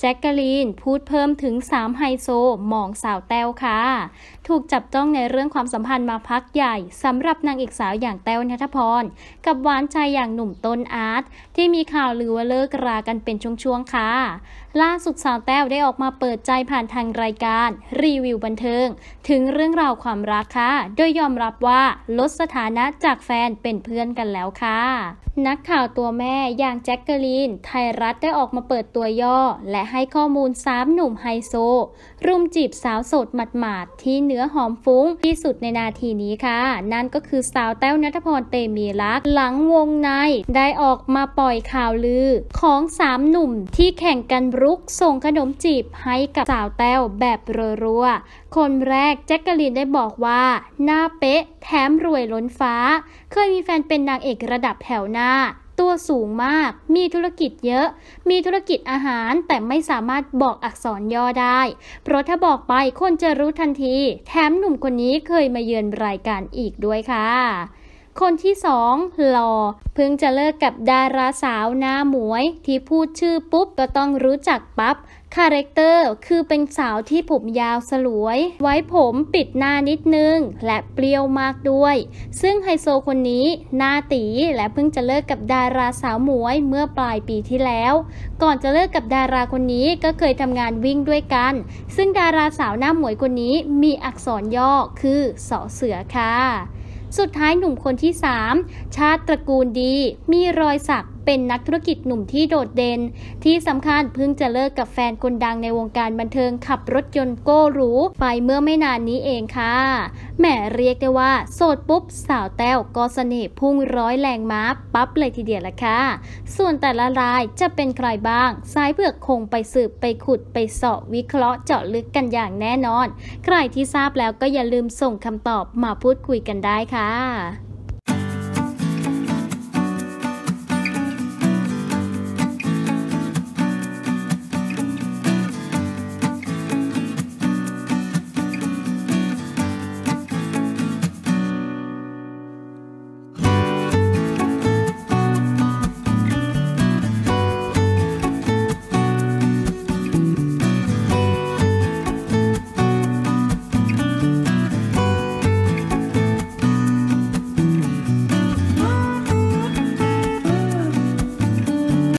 แจ็คกะลีนพูดเพิ่มถึง 3 ไฮโซหมองสาวแต้วค่ะ ถูกจับต้องในเรื่องความสัมพันธ์มาพักใหญ่สำหรับนางเอกสาวอย่างแต้วนัทพร กับหวานใจอย่างหนุ่มต้นอาร์ตที่มีข่าวลือว่าเลิกรากันเป็นช่วงๆค่ะ ล่าสุดสาวแต้วได้ออกมาเปิดใจผ่านทางรายการ รีวิวบันเทิง ถึงเรื่องราวความรักค่ะ โดยยอมรับว่าลดสถานะจากแฟนเป็นเพื่อนกันแล้วค่ะ นักข่าวตัวแม่อย่างแจ็คเกอรีนไทยรัฐได้ออกมาเปิดตัวย่อและให้ข้อมูลสามหนุ่มไฮโซ รุมจีบสาวโสดหมาดๆที่เนื้อหอมฟุ้งที่สุดในนาทีนี้ค่ะ นั่นก็คือสาวแต้วนัทพรเตมีรักหลังวงใน ได้ออกมาปล่อยข่าวลือ ของสามหนุ่มที่แข่งกันรุกส่งขนมจีบให้กับสาวแต้วแบบรัวๆคนแรกแจ็คกะลีนได้บอกว่า หน้าเป๊ะ แถมรวยล้นฟ้า เคยมีแฟนเป็นนางเอกระดับแถวหน้า ตัวสูงมาก มีธุรกิจเยอะ มีธุรกิจอาหารแต่ไม่สามารถบอกอักษรย่อได้ เพราะถ้าบอกไปคนจะรู้ทันที แถมหนุ่มคนนี้เคยมาเยือนรายการอีกด้วยค่ะคนที่สองหล่อเพิ่งจะเลิกกับดาราสาวหน้าหมวย ที่พูดชื่อปุ๊บก็ต้องรู้จักปั๊บ character คือเป็นสาวที่ผมยาวสลวย ไว้ผมปิดหน้านิดนึง และเปรี้ยวมากด้วย ซึ่งไฮโซคนนี้หน้าตีและเพิ่งจะเลิกกับดาราสาวหมวยเมื่อปลายปีที่แล้ว ก่อนจะเลิกกับดาราคนนี้ก็เคยทำงานวิ่งด้วยกัน ซึ่งดาราสาวหน้าหมวยคนนี้มีอักษรย่อคือสอเสือค่ะสุดท้ายหนุ่มคนที่ 3 ชาติตระกูลดี มีรอยสัก เป็นนักธุรกิจหนุ่มที่โดดเด่น ที่สำคัญเพิ่งจะเลิกกับแฟนคนดังในวงการบันเทิงขับรถยนต์โก้หรูไปเมื่อไม่นานนี้เองค่ะแหมเรียกได้ว่า โสดปุ๊บ สาวแต้วก็เสน่ห์พุ่งร้อยแรงม้าปั๊บเลยทีเดียวละค่ะ ส่วนแต่ละรายจะเป็นใครบ้างสายเบือกคงไปสืบไปขุดไปเสาะวิเคราะห์เจาะลึกกันอย่างแน่นอน ใครที่ทราบแล้วก็อย่าลืมส่งคำตอบมาพูดคุยกันได้ค่ะ